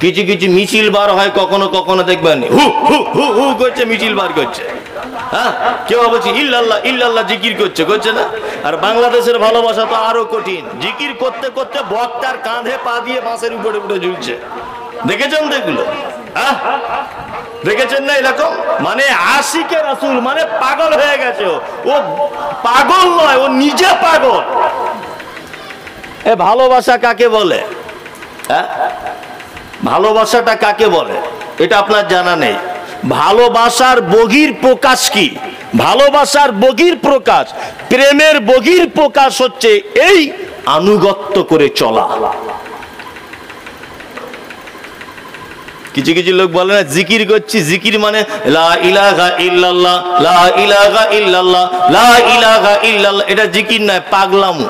কিছু কিছু মিছিল বার হয়, কখনো কখনো দেখবেন, হু হু হু হু করছে, মিছিল বার করছে। হ্যাঁ? কেউ বলছে, ইল্লাল্লাহ ইল্লাল্লাহ জিকির করছে করছে না? আর বাংলাদেশের ভালোবাসা তো আরও কঠিন। জিকির করতে করতে বক্তার কাঁধে পা দিয়ে বাঁশের উপরে উপরে ঝুলছে। দেখেছেন এগুলো? হ্যাঁ? দেখেছেন না এরকম? মানে আশিকে রাসুল মানে পাগল হয়ে গেছে। ও পাগল নয়, ও নিজে পাগল। এ ভালোবাসা কাকে বলে? হ্যাঁ? ভালোবাসাটা কাকে বলে? এটা আপনার জানা নেই। ভালোবাসার বগির প্রকাশ কি? ভালোবাসার বগির প্রকাশ, প্রেমের বগির প্রকাশ হচ্ছে এই আনুগত্য করে চলা। কিছু কিছু লোক বলে না, জিকির করছি, জিকির মানে লা লা লা এটা জিকির নয়, পাগলামু।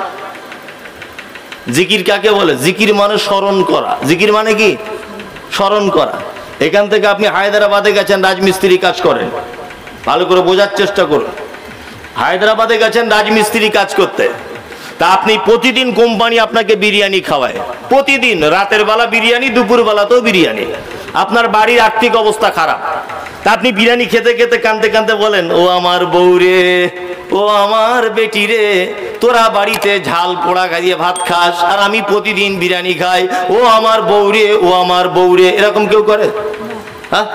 জিকির কাকে বলে? জিকির মানে স্মরণ করা। জিকির মানে কি? স্মরণ করা। এখান থেকে আপনি হায়দ্রাবাদে গেছেন, রাজমিস্ত্রি কাজ করেন। ভালো করে বোঝার চেষ্টা করুন। হায়দ্রাবাদে গেছেন, রাজমিস্ত্রি কাজ করতে। তা আপনি প্রতিদিন কোম্পানি আপনাকে বিরিয়ানি খাওয়ায়। প্রতিদিন, রাতের বেলা বিরিয়ানি, দুপুর বেলাতেও বিরিয়ানি। আপনার বাড়ির আর্থিক অবস্থা খারাপ। তা আপনি বিরিয়ানি খেতে খেতে কানতে কানতে বলেন, ও আমার বউ রে। ও আমার বেটি রে, তোরা বাড়িতে ঝাল পোড়া খাইয়ে ভাত খাস, আর আমি প্রতিদিন বিরিয়ানি খাই। ও আমার বউ রে, ও আমার বউ রে। এরকম কেউ করে? হ্যাঁ?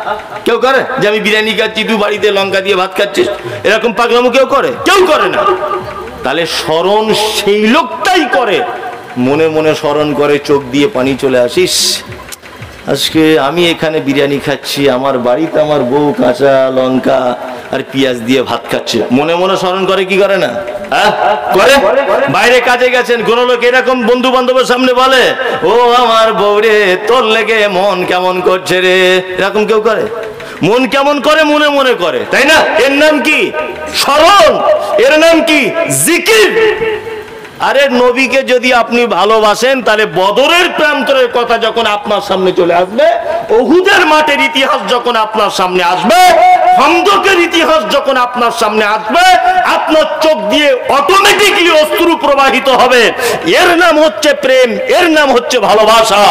কেউ করে? যে আমি বিরিয়ানি খাচ্ছি, তুই বাড়িতে লঙ্কা দিয়ে ভাত খাচ্ছিস? এরকম পাগলামো কেউ করে? কেউ করে না। তাহলে স্মরণ সেই লোকটাই করে। মনে মনে স্মরণ করে, চোখ দিয়ে পানি চলে আসিস। আজকে আমি এখানে বিরিয়ানি খাচ্ছি, আমার বাড়িতে আমার বউ কাঁচা লঙ্কা আর পেঁয়াজ দিয়ে ভাত খাচ্ছে। মনে মনে স্মরণ করে, কি করে না? হ্যাঁ? করে? বাইরে কাজে গেছেন, কোন লোক এরকম বন্ধু বান্ধবের সামনে বলে, ও আমার বউ রে, তোর লেগে মন কেমন করছে রে? এরকম কেউ করে? মন কেমন করে? মনে মনে করে, তাই না? এর নাম কি? স্মরণ। এর নাম কি? জিকির। আরে নবীকে যদি আপনি ভালোবাসেন, তাহলে বদরের প্রান্তরের কথা যখন আপনার সামনে চলে আসবে, ওহুদের মাঠের ইতিহাস যখন আপনার সামনে আসবে, খন্দকের ইতিহাস যখন আপনার সামনে আসবে, আপনার চোখ দিয়ে অটোমেটিকলি অস্ত্র প্রবাহিত হবে। এর নাম হচ্ছে প্রেম, এর নাম হচ্ছে ভালোবাসা।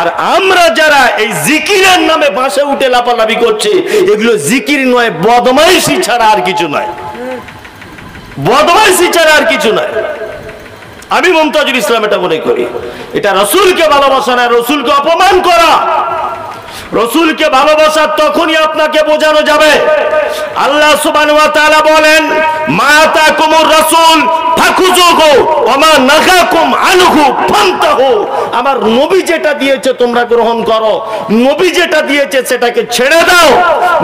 আর আমরা যারা এই জিকিরের নামে বাসে উঠে লাফালাফি করছি, এগুলো জিকির নয়, বদমাইশি ছাড়া আর কিছু নয়। বদমাইশি ছাড়া আর কিছু নয়। আমি মমতাজুল ইসলাম এটা মনে করি। এটা রসুলকে ভালোবাসা না, রসুলকে অপমান করা। রসুলকে ভালোবাসা তখনই আপনাকে বোঝানো যাবে। আল্লাহ তাআলা বলেন মাতা কুমুর রাসূল আমার নবী যেটা দিয়েছে তোমরা গ্রহণ করো। নবী যেটা দিয়েছে সেটাকে ছেড়ে দাও।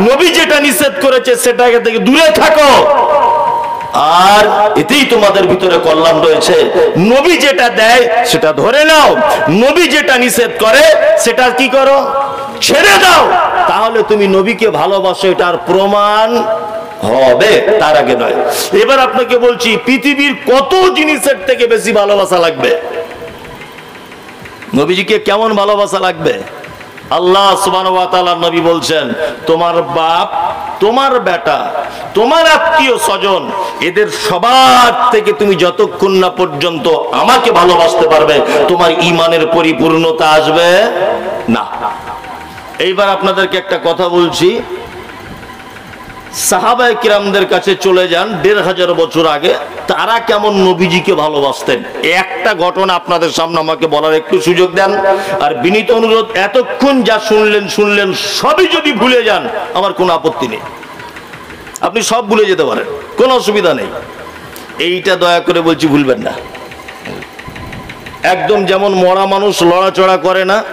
নবী যেটা নিষেধ করেছে সেটাকে থেকে দূরে থাকো। আর এতেই তোমাদের ভিতরে কল্যাণ রয়েছে। নবী যেটা দেয়, সেটা ধরে নাও। নবী যেটা নিষেধ করে, সেটা কি করো? ছেড়ে দাও। তাহলে তুমি নবীকে ভালোবাসো এটার প্রমাণ হবে, তার আগে নয়। এবার আপনাকে বলছি, পৃথিবীর কত জিনিসের থেকে বেশি ভালোবাসা লাগবে? নবীজিকে কেমন ভালোবাসা লাগবে? আল্লাহ তাআলা নবী বলছেন, তোমার বাপ তোমার বেটা, তোমার আত্মীয় স্বজন, এদের সবার থেকে তুমি যতক্ষণ না পর্যন্ত আমাকে ভালোবাসতে পারবে, তোমার ইমানের পরিপূর্ণতা আসবে না। এইবার আপনাদেরকে একটা কথা বলছি সাহাবায় কিরামদের কাছে চলে যান দেড় হাজার বছর আগে। তারা কেমন নবীজিকে ভালোবাসতেন? একটা ঘটনা আপনাদের সামনে আমাকে বলার একটু সুযোগ দেন। আর বিনীত অনুরোধ, এতক্ষণ যা শুনলেন শুনলেন, সবই যদি ভুলে যান, আমার কোনো আপত্তি নেই। আপনি সব ভুলে যেতে পারেন, কোনো অসুবিধা নেই। এইটা দয়া করে বলছি ভুলবেন না। একদম যেমন মরা মানুষ লড়াচড়া করে না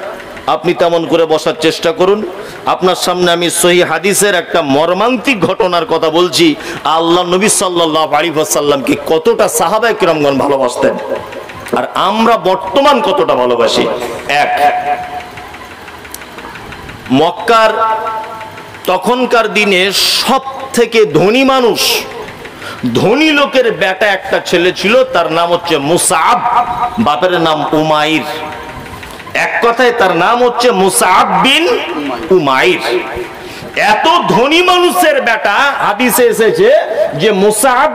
আপনি তেমন করে বসার চেষ্টা করুন। আপনার সামনে আমি সহি হাদিসের একটা মর্মান্তিক ঘটনার কথা বলছি। আল্লাহ নবী সাল্লাহ আলিফাসাল্লামকে কতটা সাহাবায় কিরমগণ ভালোবাসতেন। আর আমরা বর্তমান কতটা ভালোবাসি। এক, মক্কার তখনকার দিনে সব থেকে ধনী মানুষ, ধনী লোকের বেটা একটা ছেলে ছিল, তার নাম হচ্ছে মুসাব, বাপের নাম উমাইর। এক কথায় তার নাম হচ্ছে মুসাব বিন উমাইর। এত ধনী মানুষের বেটা হাদিসে এসেছে যে মুসাব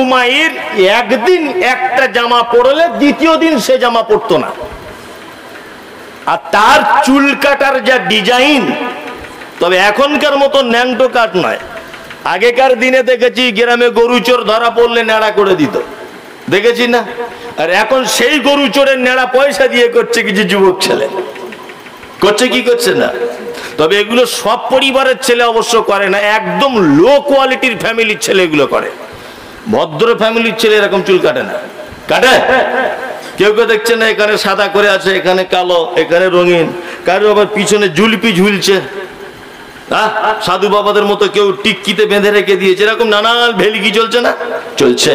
উমাইর একদিন একটা জামা পরলে দ্বিতীয় দিন সে জামা পরতো না। আর তার চুল কাটার যা ডিজাইন, তবে এখনকার মতো ন্যাংটো কাঠ নয়। আগেকার দিনে দেখেছি গ্রামে গরু চোর ধরা পড়লে নেড়া করে দিত। দেখেছি না? আর এখন সেই গরু চোরের নেড়া পয়সা দিয়ে করছে কিছু যুবক ছেলে। করছে কি করছে না? তবে এগুলো সব পরিবারের ছেলে অবশ্য করে না, একদম লো কোয়ালিটির ফ্যামিলির ছেলে এগুলো করে। ভদ্র ফ্যামিলির ছেলে এরকম চুল কাটে না। কাটে? কেউ কেউ দেখছে না, এখানে সাদা করে আছে, এখানে কালো, এখানে রঙিন। কারও আবার পিছনে জুলপি ঝুলছে। সাধু বাবাদের মতো কেউ টিক্কিতে বেঁধে রেখে দিয়েছে এরকম নানান ভেলিকি চলছে না? চলছে।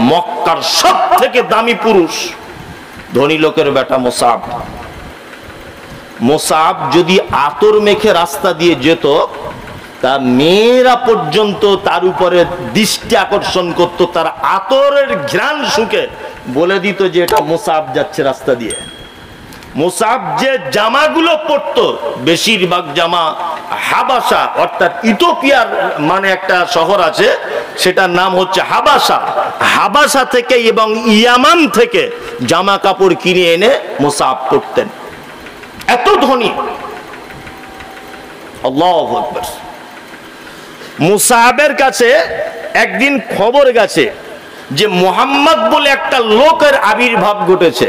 মক্কার সব থেকে দামি পুরুষ। ধনী লোকের বেটা মোসাব মোসাব যদি আতর মেখে রাস্তা দিয়ে যেত, তা মেয়েরা পর্যন্ত তার উপরে দৃষ্টি আকর্ষণ করত, তার আতরের ঘ্রাণ শুকে। বলে দিত যে এটা মোসাব যাচ্ছে রাস্তা দিয়ে। মোসাব যে জামাগুলো পরতো, বেশিরভাগ জামা হাবাসা, অর্থাৎ ইথোপিয়ার মানে একটা শহর আছে, সেটার নাম হচ্ছে হাবাসা। হাবাসা থেকে এবং ইয়ামান থেকে জামা কাপড় কিনে এনে মোসাব পরতেন। এত ধনী। আল্লাহু মুসাহাবের কাছে একদিন খবর গেছে যে মোহাম্মদ বলে একটা লোকের আবির্ভাব ঘটেছে।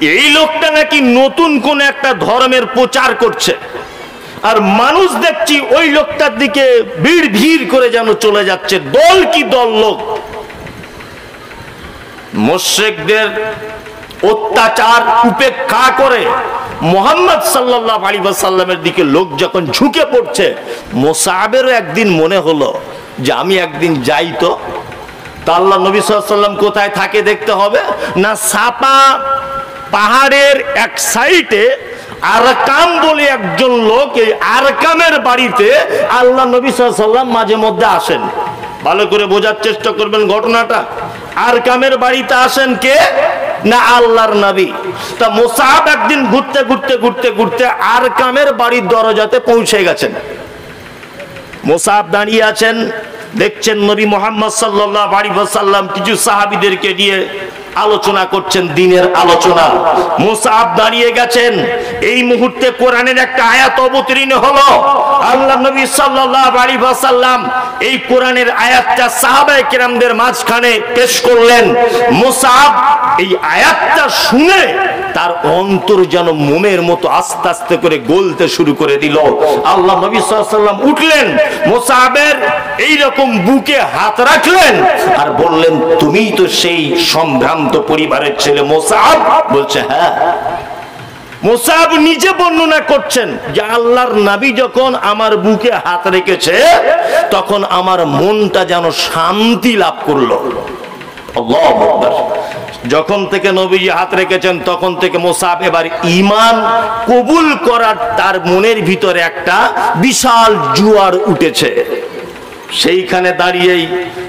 এই লোকটা নাকি নতুন কোন একটা ধর্মের প্রচার করছে। আর মানুষ দেখছি ওই লোকটার দিকে ভিড় ভিড় করে যেন চলে যাচ্ছে। দল কি দল লোক? মোশেকদের অত্যাচার উপেক্ষা করে মোহাম্মদ সাল্লাহ আলী সাল্লামের দিকে লোক যখন ঝুঁকে পড়ছে মোসাহাবেরও একদিন মনে হলো যে আমি একদিন যাই তো। তা আল্লাহ নবী সাল্লাম কোথায় থাকে দেখতে হবে? না সাপা পাহাড়ের এক সাইডে আরকাম বলে একজন লোক এই আরকামের বাড়িতে আল্লাহ নবী সাল্লাম মাঝে মধ্যে আসেন। ভালো করে বোঝার চেষ্টা করবেন ঘটনাটা। আরকামের বাড়িতে আসেন কে? না আল্লাহর নবী। তা মোসাহাব একদিন ঘুরতে ঘুরতে ঘুরতে ঘুরতে আরকামের বাড়ির দরজাতে পৌঁছে গেছেন। মোসাহাব দাঁড়িয়ে আছেন। দেখছেন নবী মোহাম্মদ সাল্লাহ সাল্লাম কিছু সাহাবিদেরকে নিয়ে আলোচনা করছেন, দিনের আলোচনা। মুসাব দাঁড়িয়ে গেছেন। এই মুহূর্তে কোরআনের একটা আয়াত অবতীর্ণ হলো। আল্লাহ নবী সাল্লাল্লাহু আলাইহি এই কোরআনের আয়াতটা সাহাবায়ে কেরামদের মাঝখানে পেশ করলেন। মুসাব এই আয়াতটা শুনে তার অন্তর যেন মোমের মতো আস্তে আস্তে করে গলতে শুরু করে দিল। আল্লাহ নবী সাল্লাম উঠলেন, মোসাবের এই রকম বুকে হাত রাখলেন আর বললেন তুমি তো সেই সম্ভ্রান্ত পরিবারের ছেলে মোসাব? বলছে হ্যাঁ। মোসাব নিজে বর্ণনা করছেন যে, আল্লাহর নাবি যখন আমার বুকে হাত রেখেছে, তখন আমার মনটা যেন শান্তি লাভ করল। যখন থেকে নবীজি হাত রেখেছেন, তখন থেকে মোসাব এবার ইমান কবুল করার তার মনের ভিতরে একটা বিশাল জুয়ার উঠেছে। সেইখানে দাঁড়িয়েই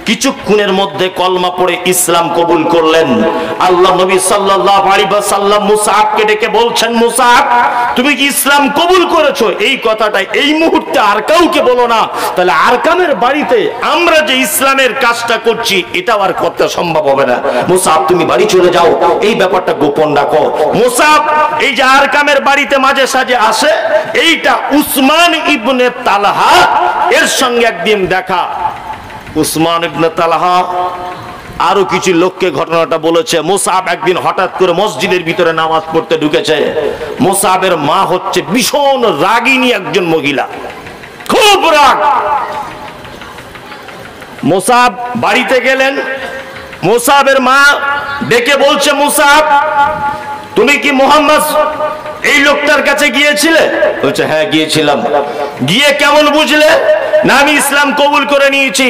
কিছুক্ষণের মধ্যে কলমা পড়ে ইসলাম কবুল করলেন। আল্লাহ নবী সাল্লাল্লাহু আলাইহি ওয়াসাল্লাম মুসাআবকে ডেকে বলছেন মুসাআব তুমি কি ইসলাম কবুল করেছ? এই কথাটা এই মুহূর্তে আর কাউকে বলো না। তাহলে আরকামের বাড়িতে আমরা যে ইসলামের কাজটা করছি, এটাও আর করতে সম্ভব হবে না। মুসাআব তুমি বাড়ি চলে যাও, এই ব্যাপারটা গোপন রাখো। মুসাআব এই যে আরকামের বাড়িতে মাঝে সাঝে আসে, এইটা উসমান ইবনে তালহা, এর সঙ্গে একদিন দেখা। উসমান ইবনে তালহা আরও কিছু লোককে ঘটনাটা বলেছে। মোসাব একদিন হঠাৎ করে মসজিদের ভিতরে নামাজ পড়তে ঢুকেছে। মোসাবের মা হচ্ছে ভীষণ রাগিনী একজন মহিলা। খুব রাগ। মোসাব বাড়িতে গেলেন। মোসাবের মা ডেকে বলছে, মোসাব, তুমি কি মোহাম্মদ এই লোকটার কাছে গিয়েছিলে? বলছে হ্যাঁ গিয়েছিলাম। গিয়ে কেমন বুঝলে? না, আমি ইসলাম কবুল করে নিয়েছি।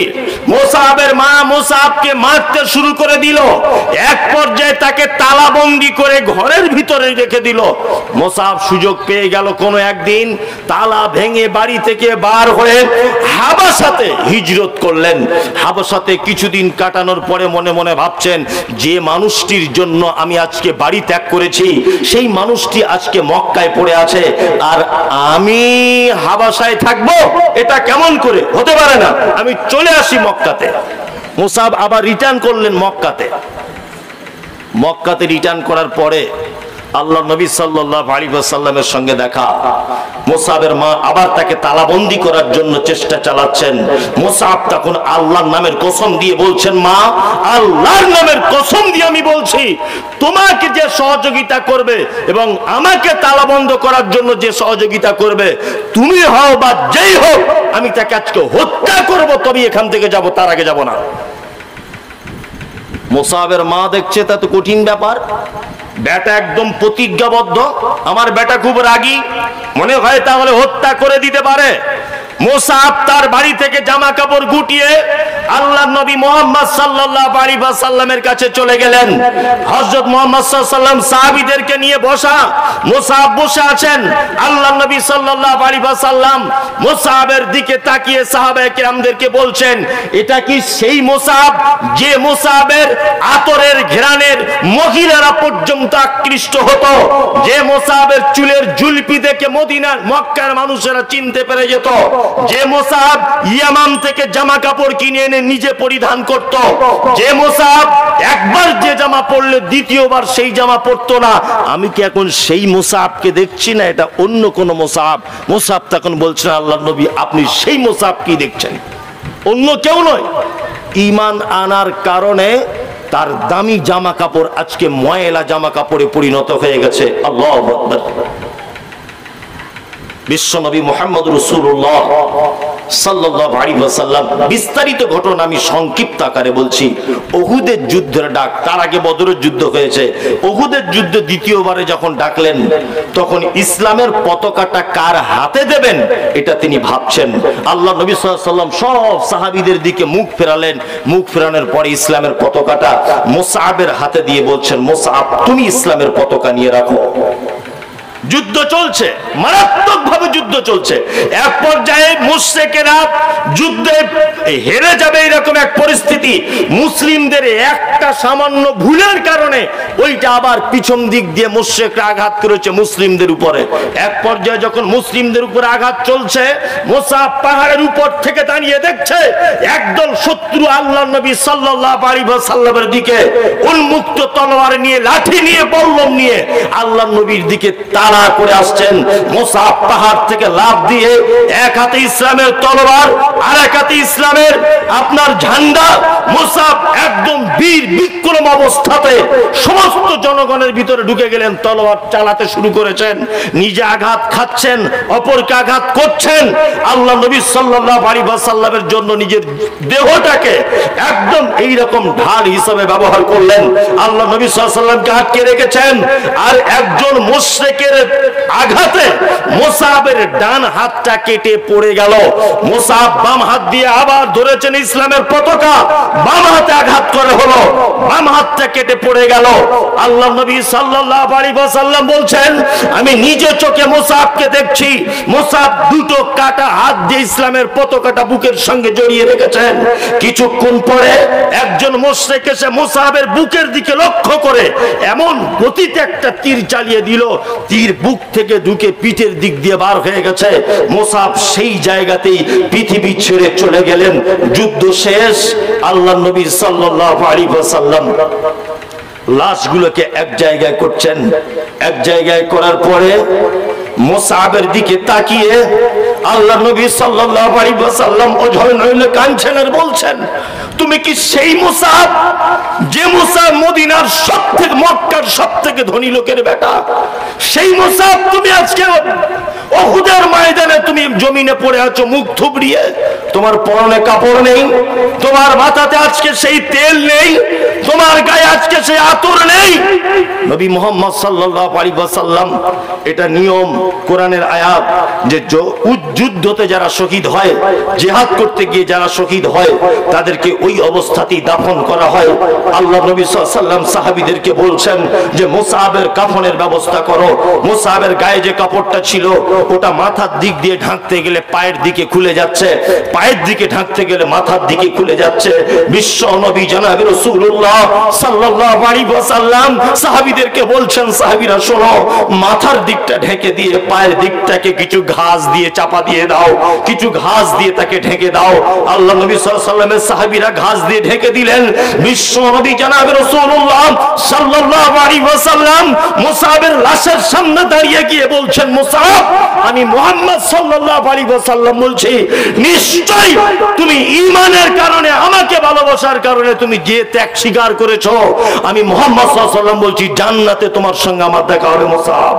মোসাহাবের মা মোসাহাবকে মারতে শুরু করে দিল। এক পর্যায়ে তাকে তালাবন্দি করে ঘরের ভিতরে রেখে দিল। মোসাহাব সুযোগ পেয়ে গেল কোনো একদিন। তালা ভেঙে বাড়ি থেকে বার হয়ে হাবাসাতে হিজরত করলেন। হাবাসাতে কিছুদিন কাটানোর পরে মনে মনে ভাবছেন, যে মানুষটির জন্য আমি আজকে বাড়ি ত্যাগ করেছি, সেই মানুষটি আজকে মক্কায় পড়ে আছে। আর আমি হাবাসায় থাকব? এটা কেমন করে, হতে পারে না। আমি চলে আসি মক্কাতে। মুসাব আবার রিটার্ন করলেন মক্কাতে। মক্কাতে রিটার্ন করার পরে আল্লাহ নবী সাল্লাহ আলী সাল্লামের সঙ্গে দেখা। মোসাবের মা আবার তাকে তালাবন্দি করার জন্য চেষ্টা চালাচ্ছেন। মোসাব তখন আল্লাহর নামের কসম দিয়ে বলছেন, মা, আল্লাহর নামের কসম দিয়ে আমি বলছি, তোমাকে যে সহযোগিতা করবে এবং আমাকে তালাবন্ধ করার জন্য যে সহযোগিতা করবে, তুমি হও বা যেই হোক, আমি তাকে আজকে হত্যা করব তবে এখান থেকে যাব, তার আগে যাব না। মোসাবের মা দেখছে, তা তো কঠিন ব্যাপার। বেটা একদম প্রতিজ্ঞাবদ্ধ। আমার বেটা খুব রাগী। মনে হয় তাহলে হত্যা করে দিতে পারে। মোসাব তার বাড়ি থেকে জামা কাপড় গুটিয়ে আল্লাহ নবী মোহাম্মদ ওয়াসাল্লামের কাছে চলে গেলেন। হযরত মোহাম্মদ সাল্লাল্লাহু সাহাবীদেরকে নিয়ে বসা, মোসাব বসে আছেন। আল্লাহ নবী ওয়াসাল্লাম মোসাবের দিকে তাকিয়ে সাহাবায়ে কেরামদেরকে বলছেন, এটা কি সেই মোসাব যে মোসাবের আতরের ঘেরানের মহিলারা পর্যন্ত আকৃষ্ট হতো? যে মোসাবের চুলের জুলপি দেখে মদিনার মক্কার মানুষেরা চিনতে পেরে যেত? যে মোসাব ইয়ামাম থেকে জামা কাপড় কিনে এনে নিজে পরিধান করত, যে মোসাব একবার যে জামা পরলে দ্বিতীয়বার সেই জামা পরতো না, আমি কি এখন সেই মোসাবকে দেখছি না এটা অন্য কোন মোসাব? মোসাব তখন বলছেন আল্লাহ নবী, আপনি সেই মোসাব কি দেখছেন। অন্য কেউ নয়। ইমান আনার কারণে তার দামি জামা কাপড় আজকে ময়লা জামা কাপড়ে পরিণত হয়ে গেছে। আল্লাহ বিশ্বনবী মোহাম্মদ রসুল্লাহ সাল্লাল্লাহু আলাইহি ওয়াসাল্লাম। বিস্তারিত ঘটনা আমি সংক্ষিপ্ত আকারে বলছি। অহুদের যুদ্ধের ডাক তার আগে বদরের যুদ্ধ হয়েছে। অহুদের যুদ্ধ দ্বিতীয়বারে যখন ডাকলেন, তখন ইসলামের পতাকাটা কার হাতে দেবেন, এটা তিনি ভাবছেন। আল্লাহ নবী সাল্লাম সব সাহাবিদের দিকে মুখ ফেরালেন। মুখ ফেরানোর পরে ইসলামের পতাকাটা মোসাবের হাতে দিয়ে বলছেন, মোসাব, তুমি ইসলামের পতাকা নিয়ে রাখো। যুদ্ধ চলছে মারাত্মক ভাবে যুদ্ধ চলছে। এক পর্যায়ে মুশ্রেকেরা যুদ্ধে হেরে যাবে এরকম এক পরিস্থিতি। মুসলিমদের একটা সামান্য ভুলের কারণে ওইটা আবার পিছন দিক দিয়ে মুশ্রেকরা আঘাত করেছে মুসলিমদের উপরে। এক পর্যায়ে যখন মুসলিমদের উপরে আঘাত চলছে, মোসা পাহাড়ের উপর থেকে দাঁড়িয়ে দেখছে, একদল শত্রু আল্লাহ নবী সাল্লাল্লাহু আলাইহি ওয়াসাল্লামের দিকে উন্মুক্ত তলোয়ার নিয়ে, লাঠি নিয়ে, বল্লম নিয়ে আল্লাহ নবীর দিকে তাড়া করে আসছেন। মোসাফ পাহাড় থেকে লাভ দিয়ে এক হাতে ইসলামের তলোয়ার আর এক হাতে ইসলামের আপনার ঝান্ডা। মোসাফ একদম বীর বিক্রম অবস্থাতে সমস্ত জনগণের ভিতরে ঢুকে গেলেন, তলোয়ার চালাতে শুরু করেছেন। নিজে আঘাত খাচ্ছেন, অপরকে আঘাত করছেন। আল্লাহ নবী সাল্লাল্লাহু আলাইহি ওয়াসাল্লামের জন্য নিজের দেহটাকে একদম এই রকম ঢাল হিসেবে ব্যবহার করলেন। আল্লাহ নবী ওয়াসাল্লামকে আটকে রেখেছেন। আর একজন মুশরিকের আঘাতে ডান হাতটা কেটে পড়ে গেল। বাম হাত দিয়ে আবার ধরেছেন ইসলামের পতাকা। বাম হাতে আঘাত করে হলো। বাম হাতটা কেটে পড়ে গেল। আল্লাহ নবী সাল্লাল্লাহু আলাইহি ওয়াসাল্লাম বলছেন, আমি নিজে চোখে মোসাবকে দেখছি। মোসাব দুটো কাটা হাত দিয়ে ইসলামের পতাকাটা বুকের সঙ্গে জড়িয়ে রেখেছেন। কিছুক্ষণ পরে একজন মোশরেক এসে মোসাবের বুকের দিকে লক্ষ্য করে এমন গতিতে একটা তীর চালিয়ে দিল। তীর বুক থেকে ঢুকে পিঠের দিক দিয়ে বার হয়ে গেছে। মোসাফ সেই জায়গাতেই পৃথিবী ছেড়ে চলে গেলেন। যুদ্ধ শেষ। আল্লাহ নবী সাল্লাল্লাহু আলাইহি ওয়াসাল্লাম লাশগুলোকে এক জায়গায় করছেন। এক জায়গায় করার পরে মোসাবের দিকে তাকিয়ে আল্লাহ নবী সাল্লাল্লাহু আলাইহি ওয়াসাল্লাম ওঝল নইলে কাঁদছেন আর বলছেন তুমি কি সেই মুসাব যে মুসা মদিনার সব থেকে মক্কার সব থেকে ধনী লোকের বেটা? সেই মুসাব তুমি আজকে অহুদের ময়দানে তুমি জমিনে পড়ে আছো, মুখ থুবড়িয়ে। তোমার পরনে কাপড় নেই, তোমার মাথাতে আজকে সেই তেল নেই, তোমার গায়ে আজকে সেই আতর নেই। নবী মোহাম্মদ সাল্লাল্লাহু আলাইহি ওয়াসাল্লাম, এটা নিয়ম কোরআনের আয়াত যে যুদ্ধতে যারা শহীদ হয়, জিহাদ করতে গিয়ে যারা শহীদ হয়, তাদেরকে ওই অবস্থাতেই দাফন করা হয়। আল্লাহ নবী সাল্লাম সাহাবিদেরকে বলছেন যে মোসাহাবের কাফনের ব্যবস্থা করো মোসাহাবের গায়ে যে কাপড়টা ছিল ওটা মাথার দিক দিয়ে ঢাকতে গেলে পায়ের দিকে খুলে যাচ্ছে। পায়ের দিকে ঢাকতে গেলে মাথার দিকে খুলে যাচ্ছে। বিশ্ব নবী জানাবি রসুল্লাহ সাল্লাল্লাহু আলাইহি ওয়াসাল্লাম। সাহাবীদেরকে বলছেন, সাহাবীরা, শোনো, মাথার দিকটা ঢেকে দিয়ে পায়ের দিকটাকে কিছু ঘাস দিয়ে চাপা দিয়ে দাও। কিছু ঘাস দিয়ে তাকে ঢেকে দাও। আল্লাহ নবী ওয়াসাল্লামের সাহাবীরা ঘাস দিয়ে ঢেকে দিলেন। বিশ্ব নবী জানাবি রাসূলুল্লাহ সাল্লাল্লাহু আলাইহি ওয়াসাল্লাম। মুসাবের লাশের সামনে দাঁড়িয়ে গিয়ে বলছেন, মুসাব আমি মুহাম্মদ সাল্লাল্লাহু আলাইহি ওয়াসাল্লাম বলছি, নিশ্চয়ই তুমি ঈমানের কারণে, আমাকে ভালোবাসার কারণে তুমি যে ত্যাগ স্বীকার করেছ। আমি মুহাম্মদ আলাইহি বলছি, জান্নাতে তোমার সঙ্গে আমার দেখা হবে মুসাব।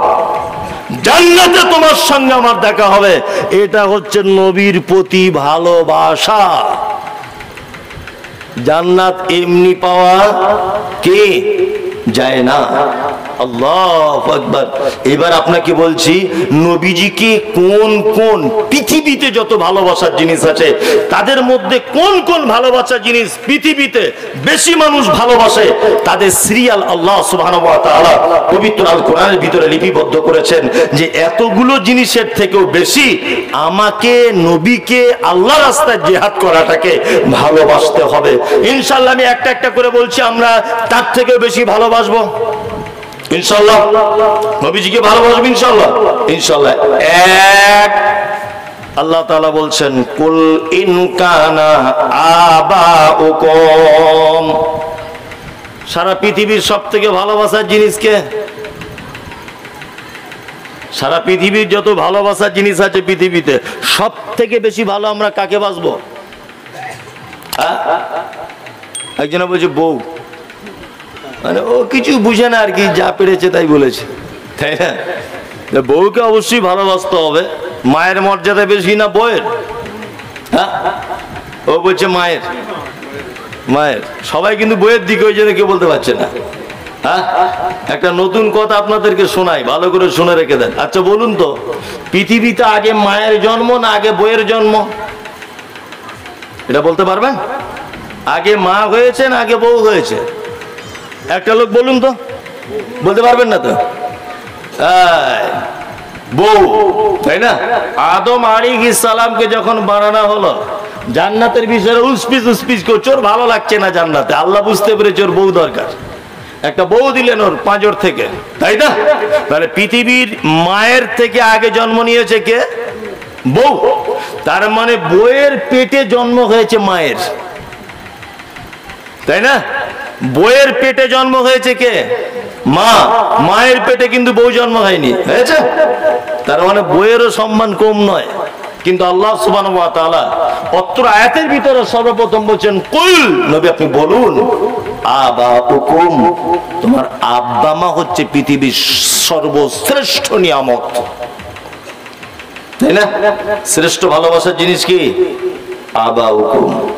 জান্নাতে তোমার সঙ্গে আমার দেখা হবে। এটা হচ্ছে নবীর প্রতি ভালোবাসা। জান্নাত এমনি পাওয়া কে? যায় না। এবার আপনাকে বলছি, নবীজিকে কোন কোন পৃথিবীতে যত ভালোবাসার জিনিস আছে, তাদের মধ্যে কোন কোন ভালোবাসার জিনিস পৃথিবীতে বেশি মানুষ ভালোবাসে, তাদের সিরিয়াল আল্লাহ পবিত্র আল কোরআনের ভিতরে লিপিবদ্ধ করেছেন যে এতগুলো জিনিসের থেকেও বেশি আমাকে, নবীকে আল্লাহ রাস্তায় জেহাদ করাটাকে ভালোবাসতে হবে। ইনশাল্লাহ আমি একটা একটা করে বলছি, আমরা তার থেকেও বেশি ভালোবাসবো। ইনশাল্লাহ নবীজিকে ভালোবাসবো ইনশাল্লাহ ইনশাল্লাহ এক, আল্লাহ তাআলা বলছেন, কুল ইন কানা আবাউকুম। সারা পৃথিবীর সব থেকে ভালোবাসার জিনিসকে সারা পৃথিবীর যত ভালোবাসার জিনিস আছে পৃথিবীতে সব থেকে বেশি ভালো আমরা কাকে বাসবো হ্যাঁ? একজনে বলছে, বউ। মানে ও কিছু বুঝে না আর কি, যা পেরেছে তাই বলেছে। তাই না? বউকে অবশ্যই ভালোবাসতে হবে। মায়ের মর্যাদা বেশি না বউয়ের? হ্যাঁ? ও বলছে মায়ের। মায়ের। সবাই কিন্তু বইয়ের দিকে ওই জন্য কেউ বলতে পারছে না। হ্যাঁ? একটা নতুন কথা আপনাদেরকে শোনাই, ভালো করে শুনে রেখে দেন। আচ্ছা বলুন তো, পৃথিবীতে আগে মায়ের জন্ম না আগে বইয়ের জন্ম? এটা বলতে পারবেন? আগে মা হয়েছে না আগে বউ হয়েছে? একটা লোক বলুন তো। বলতে পারবেন না তো? বউ, তাই না? আদম আলী সালামকে যখন বানানো হলো, জান্নাতের বিষয়ে উসপিস উসপিস করছে ওর ভালো লাগছে না জান্নাতে? আল্লাহ বুঝতে পেরেছে ওর বউ দরকার। একটা বউ দিলেন ওর পাঁজর থেকে, তাই না? তাহলে পৃথিবীর মায়ের থেকে আগে জন্ম নিয়েছে কে? বউ। তার মানে বউয়ের পেটে জন্ম হয়েছে মায়ের। তাই না? বইয়ের পেটে জন্ম হয়েছে কে? মা। মায়ের পেটে কিন্তু বউ জন্ম হয়নি। হয়েছে? তার মানে বইয়েরও সম্মান কম নয়। কিন্তু আল্লাহ সুবহানাহু অত্র আয়াতের ভিতরে সর্বপ্রথম বলছেন, কুল! নবী আপনি বলুন আবা হুকুম তোমার আব্বা মা হচ্ছে পৃথিবীর সর্বশ্রেষ্ঠ নিয়ামত। তাই না? শ্রেষ্ঠ ভালোবাসার জিনিস কি? আবা হুকুম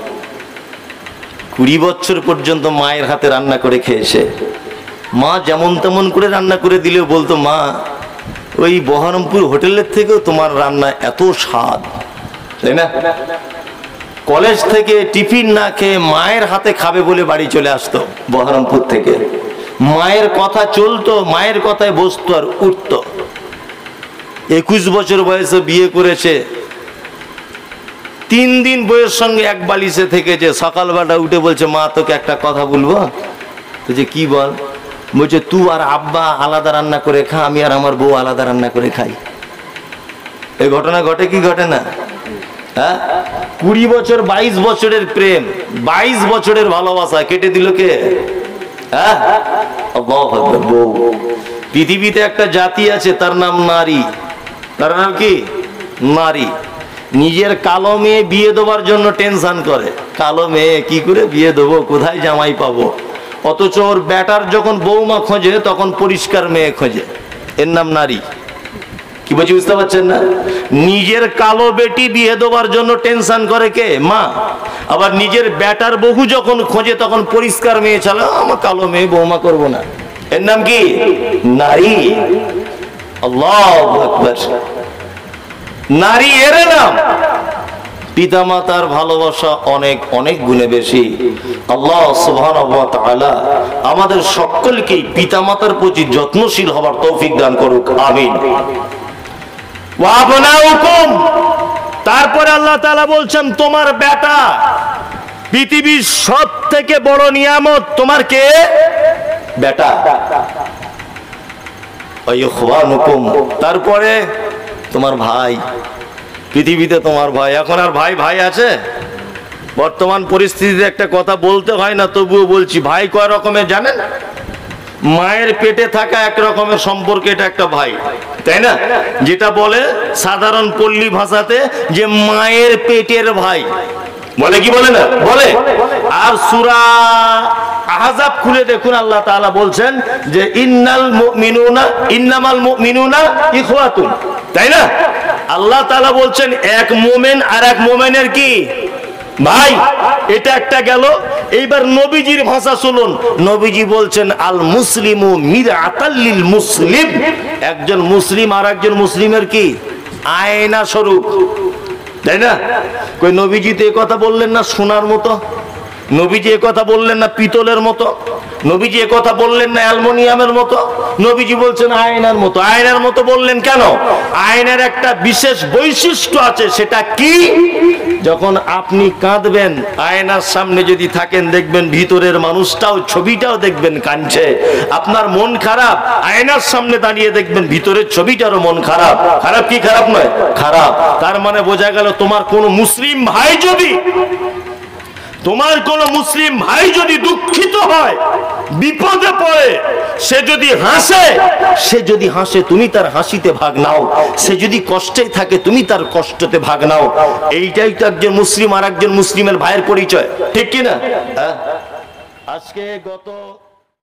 কুড়ি বছর পর্যন্ত মায়ের হাতে রান্না করে খেয়েছে। মা যেমন তেমন করে রান্না করে দিলেও বলতো, মা, ওই বহরমপুর হোটেলের থেকেও তোমার রান্না এত স্বাদ। তাই না? কলেজ থেকে টিফিন না খেয়ে মায়ের হাতে খাবে বলে বাড়ি চলে আসতো বহরমপুর থেকে। মায়ের কথা চলতো, মায়ের কথায় বসতো আর উঠতো। একুশ বছর বয়সে বিয়ে করেছে তিন দিন বইয়ের সঙ্গে এক বালিশে থেকেছে সকালবেলা উঠে বলছে, মা, তোকে একটা কথা বলব? তো যে কি বল? বলছে তুই আর আব্বা আলাদা রান্না করে খা, আমি আর আমার বউ আলাদা রান্না করে খাই। এই ঘটনা ঘটে কি ঘটে না? হ্যাঁ? কুড়ি বছর, বাইশ বছরের প্রেম, বাইশ বছরের ভালোবাসা, কেটে দিল কে? হ্যাঁ? বউ। পৃথিবীতে একটা জাতি আছে, তার নাম নারী। তার নাম কি? নারী। নিজের কালো মেয়ে বিয়ে দেওয়ার জন্য টেনশন করে। কালো মেয়ে, কি করে বিয়ে দেবো? কোথায় জামাই পাবো? অথচ ওর ব্যাটার যখন বৌমা খোঁজে, তখন পরিষ্কার মেয়ে খোঁজে। এর নাম নারী। কি বলছি, বুঝতে পারছেন না? নিজের কালো বেটি বিয়ে দেওয়ার জন্য টেনশন করে কে? মা। আবার নিজের ব্যাটার বহু যখন খোঁজে, তখন পরিষ্কার মেয়ে চালা আমার কালো মেয়ে বৌমা করব না। এর নাম কি? নারী। আল্লাহ আকবার। নারী এর নাম। পিতামাতার ভালোবাসা অনেক অনেক গুণে বেশি। আল্লাহ তাআলা আমাদের সকলকেই পিতামাতার প্রতি যত্নশীল হবার তৌফিক দান করুক, আমিন। তারপরে আল্লাহ তালা বলছেন, তোমার বেটা পৃথিবীর সব থেকে বড় নিয়ামত তোমার কে? বেটা। তারপরে তোমার ভাই, পৃথিবীতে তোমার ভাই। এখন আর ভাই ভাই আছে? বর্তমান পরিস্থিতিতে একটা কথা বলতে হয় না, তবুও বলছি, ভাই কয় রকমের জানেন? মায়ের পেটে থাকা এক রকমের সম্পর্ক এটা একটা ভাই, তাই না? যেটা বলে সাধারণ পল্লী ভাষাতে যে মায়ের পেটের ভাই। বলে কি বলে না? বলে? আর সুরা আহাজাব খুলে দেখুন আল্লাহ তাআলা বলছেন যে ইন্নাল মুমিনুনা, ইন্নামাল মুমিনুনা ইখওয়াতুন। তাই না? আল্লাহ তাআলা বলছেন, এক মোমেন আর এক মোমেনের কি? ভাই, এটা একটা গেল। এইবার নবীজির ভাষা শুনুন। নবীজি বলছেন, আল মুসলিমু মির আতাল্লিল মুসলিম। একজন মুসলিম আর একজন মুসলিমের কি? আয়না স্বরূপ। তাই না? কই নবীজি তো কথা বললেন না শোনার মতো? নবীজি কথা বললেন না পিতলের মতো নবীজি কথা বললেন না অ্যালমোনিয়ামের মতো, নবীজি বলছেন আয়নার মতো। আয়নার মতো বললেন কেন? আয়নার একটা বিশেষ বৈশিষ্ট্য আছে, সেটা কি? যখন আপনি কাঁদবেন, আয়নার সামনে যদি থাকেন, দেখবেন ভিতরের মানুষটাও, ছবিটাও দেখবেন কাঁদছে। আপনার মন খারাপ, আয়নার সামনে দাঁড়িয়ে দেখবেন ভিতরের ছবিটারও মন খারাপ। খারাপ কি খারাপ নয়? খারাপ। তার মানে বোঝা গেল তোমার কোন মুসলিম ভাই যদি তোমার কোন মুসলিম ভাই যদি দুঃখিত হয়, বিপদে পড়ে, সে যদি হাসে, সে যদি হাসে, তুমি তার হাসিতে ভাগ নাও। সে যদি কষ্টে থাকে, তুমি তার কষ্টতে ভাগ নাও। এইটাই তো একজন মুসলিম আর একজন মুসলিমের ভাইয়ের পরিচয়। ঠিক কিনা? হ্যাঁ? আজকে গত